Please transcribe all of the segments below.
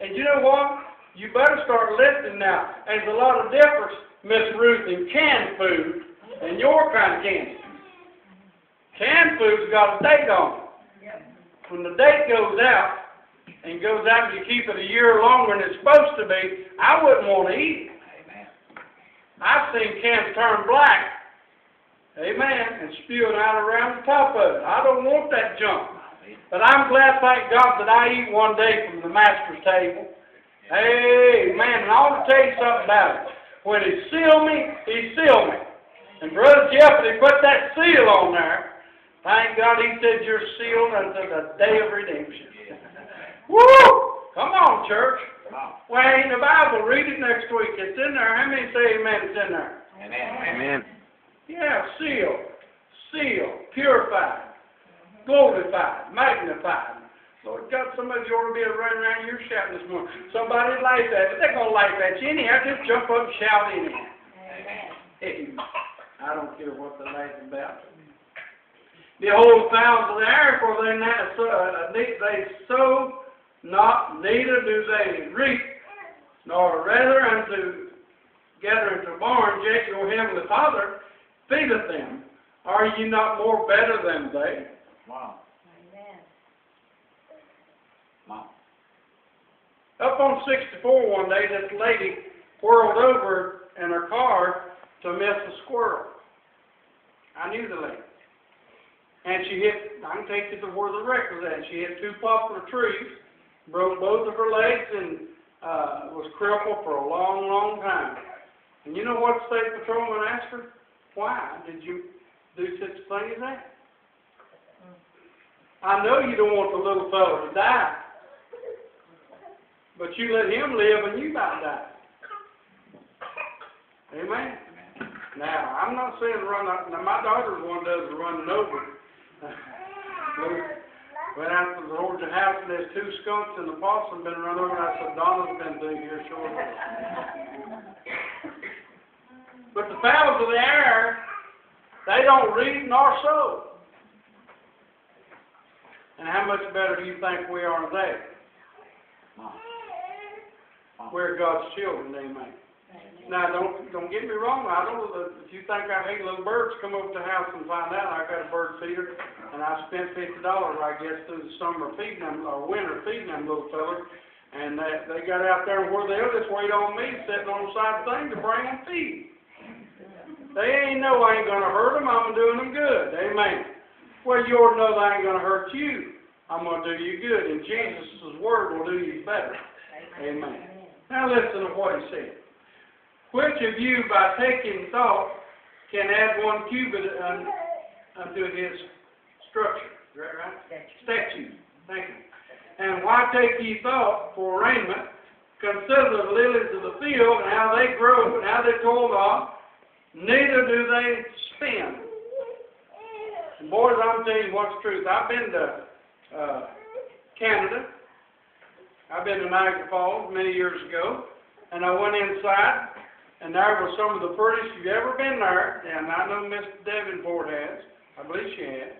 And you know what? You better start listening now. There's a lot of difference, Miss Ruth, in canned food and your kind of canned. Canned food's got a date on it. When the date goes out, and goes out and you keep it a year longer than it's supposed to be, I wouldn't want to eat it. I've seen cans turn black, amen, and spewing out around the top of it. I don't want that junk. But I'm glad, thank God, that I eat one day from the master's table. Amen. And I want to tell you something about it. When he sealed me, he sealed me. And Brother Jeff, he put that seal on there. Thank God he said you're sealed until the day of redemption. Woo! Come on, church. Well, ain't the Bible. Read it next week. It's in there. How many say amen? It's in there. Amen. Amen. Yeah, sealed, sealed, purified, glorified, magnified. Lord God, some of you ought to be running around here shouting this morning. Somebody laugh at it. They're going to laugh at you anyhow. Just jump up and shout anyhow. Amen. I don't care what they're laughing about. Behold, the fowls of the air, for they, not, so, uh, they sow not, neither do they reap, nor rather unto gather into barns, yet your heavenly Father feedeth them. Are ye not more better than they? Wow. Wow. Up on 64 one day, this lady whirled over in her car to miss a squirrel. I knew the lady. And she hit, I can take you to where the wreck was at. She hit two poplar trees, broke both of her legs, and uh, was crippled for a long, long time. And you know what the state patrolman asked her? Why did you do such a thing as that? I know you don't want the little fellow to die, but you let him live and you about die. Amen. Now, I'm not saying run out. Now, my daughter's one does running over. Went out to the Georgia house and there's two skunks and the possum been run over. And I said, Donna's been through here shortly. But the fowls of the air, they don't read nor sow. And how much better do you think we are than? We're God's children, amen. Now, don't don't get me wrong. I don't. Uh, if you think I hate little birds, come over to the house and find out. I got a bird feeder, and I spent fifty dollars, I guess, through the summer feeding them or winter feeding them little fellas. And they they got out there where they'll just wait on me, sitting on the side of the thing to bring them feed. They ain't know I ain't gonna hurt them. I'm doing them good. Amen. Well, you ought to know that I ain't gonna hurt you. I'm gonna do you good, and Jesus' word will do you better. Amen. Now listen to what he said. Which of you, by taking thought, can add one cubit un, unto his structure? Is that right? Statue. Thank you. And why take ye thought for raiment? Consider the lilies of the field, and how they grow, and how they toil off. Neither do they spin. And boys, I'm telling you what's truth. I've been to uh, Canada. I've been to Niagara Falls many years ago, and I went inside, and there was some of the prettiest you've ever been there, and I know Miss Davenport has. I believe she has.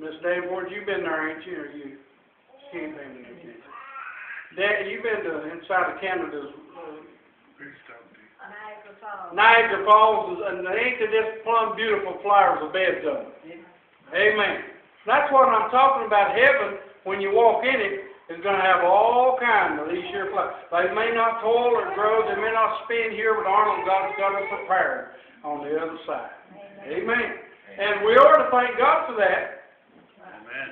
Miss Davenport, you've been there, ain't you? Or you? She ain't been there, yet. Dad, you've been to inside of Canada's uh, Niagara Falls, Niagara Falls, is, and ain't they just plumb beautiful flowers of beds of them? Amen. That's what I'm talking about. Heaven, when you walk in it, is going to have all kinds of these here flowers. They may not toil or grow, they may not spin here, but Arnold God's got them prepared on the other side. Amen. Amen. And we ought to thank God for that. Amen.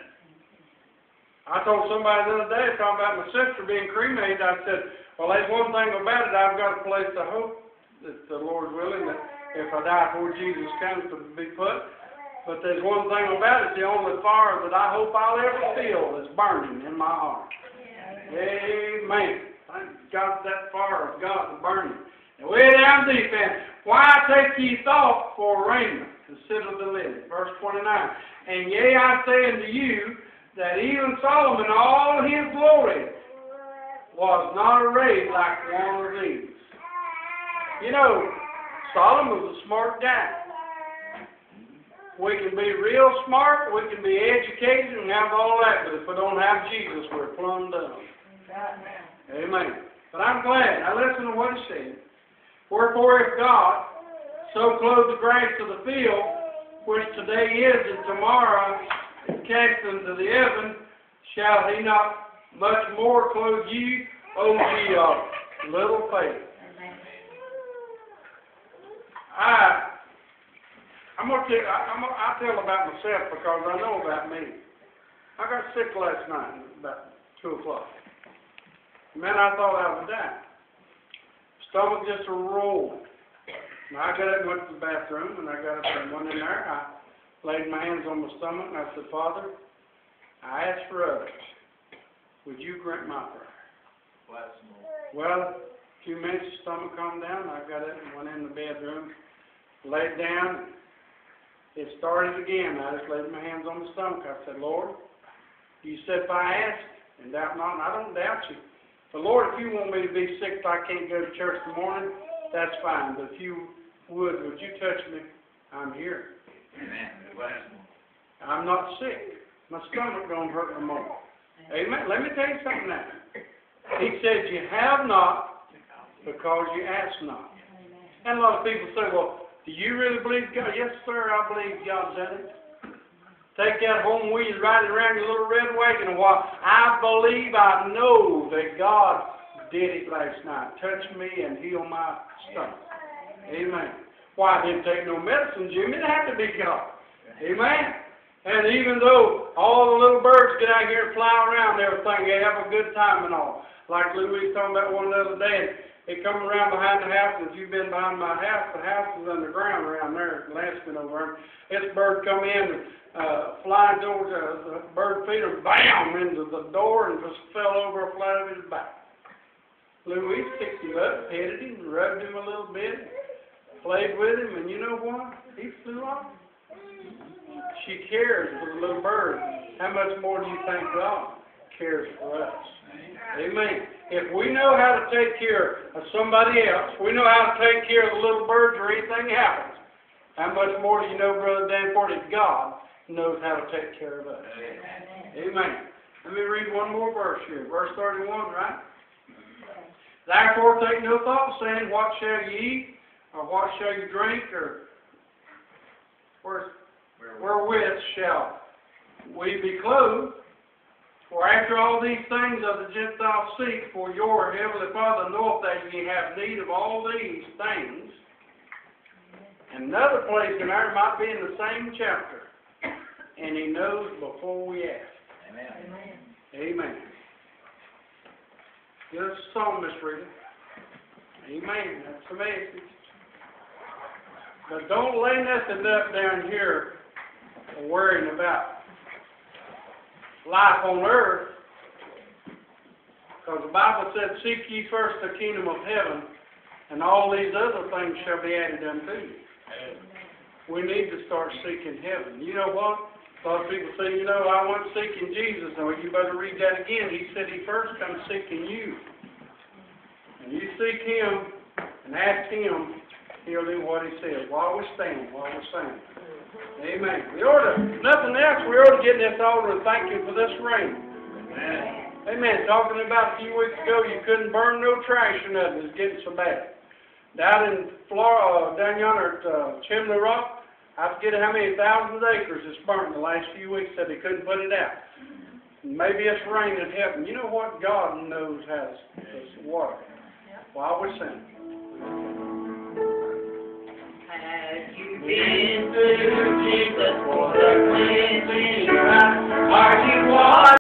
I told somebody the other day, talking about my sister being cremated, I said, well, there's one thing about it, I've got a place to hope that the Lord's willing that if I die before Jesus comes to be put. But there's one thing about it, the only fire that I hope I'll ever feel is burning in my heart. Amen. Thank God that fire of God is burning. And way down deep in, why take ye thought for raiment? Consider the lily. Verse 29. And yea, I say unto you, that even Solomon, all his glory, was not arrayed like one of these. You know, Solomon was a smart guy. We can be real smart, we can be educated and have all that, but if we don't have Jesus, we're plumb dumb. Amen. But I'm glad. Now listen to what it said. Wherefore if God so clothe the grass of the field, which today is and tomorrow is cast into the oven, shall he not much more clothe you, O ye of little faith? Amen. I, I'm gonna tell, I, I'm gonna, I tell about myself because I know about me. I got sick last night about two o'clock. Man, I thought I would die. Stomach just a roll. And I got up and went to the bathroom, and I got up and went in there. I laid my hands on my stomach, and I said, Father, I ask for others. Would you grant my prayer? Bless Well, a few minutes, stomach calmed down. I got up and went in the bedroom, laid down. It started again. I just laid my hands on the stomach. I said, Lord, you said if I ask and doubt not, and I don't doubt you. But Lord, if you want me to be sick if I can't go to church in the morning, that's fine. But if you would, would you touch me? I'm here. Amen. I'm not sick. My stomach don't hurt no more. Amen. Let me tell you something now. He said, you have not because you ask not. And a lot of people say, well, do you really believe God? Yes, sir, I believe God done it. Take that home you, ride it around your little red wagon a while. I believe, I know that God did it last night. Touch me and heal my stomach. Amen. Why, I didn't take no medicine, Jimmy. It had to be God. Amen. And even though all the little birds get out here and fly around and everything, they have a good time and all. Like Louis was talking about one the other day, and they come around behind the house, and if you've been behind my house, the house is underground around there, Lansing over there. This bird come in, uh, flying towards uh, the bird feeder, bam, into the door and just fell over flat on his back. Louis picked him up, petted him, rubbed him a little bit, played with him, and you know what? He flew off. She cares for the little bird. How much more do you think God cares for us? Amen. If we know how to take care of somebody else, we know how to take care of the little birds or anything happens, how much more do you know, Brother Danforth, that God knows how to take care of us? Amen. Let me read one more verse here. Verse 31, right? Therefore take no thought, saying, What shall ye eat? Or what shall you drink? Or where, wherewith shall we be clothed? For after all these things of the Gentiles seek, for your heavenly Father knoweth that ye have need of all these things. Another place in there might be in the same chapter. And he knows before we ask. Amen. Give us a song, Miss Rita. Amen. That's the message. But don't lay nothing up down here worrying about life on earth. Because the Bible said, Seek ye first the kingdom of heaven, and all these other things shall be added unto you. We need to start seeking heaven. You know what? A lot of people say, you know, I went seeking Jesus. Well, you better read that again. He said he first comes seeking you. And you seek him and ask him, he'll do what he says. While we stand, while we stand. Amen. We ought to, nothing else, we ought to get in this altar and thank him for this rain. Amen. Amen. Talking about a few weeks ago, you couldn't burn no trash or nothing. It's getting so bad. Down in Florida, uh, down yonder at uh, Chimney Rock, I forget how many thousands of acres it's burnt in the last few weeks, said they couldn't put it out. Maybe it's raining in heaven. You know what? God knows how to water. While we're singing. Have you been through Jesus for the cleansing.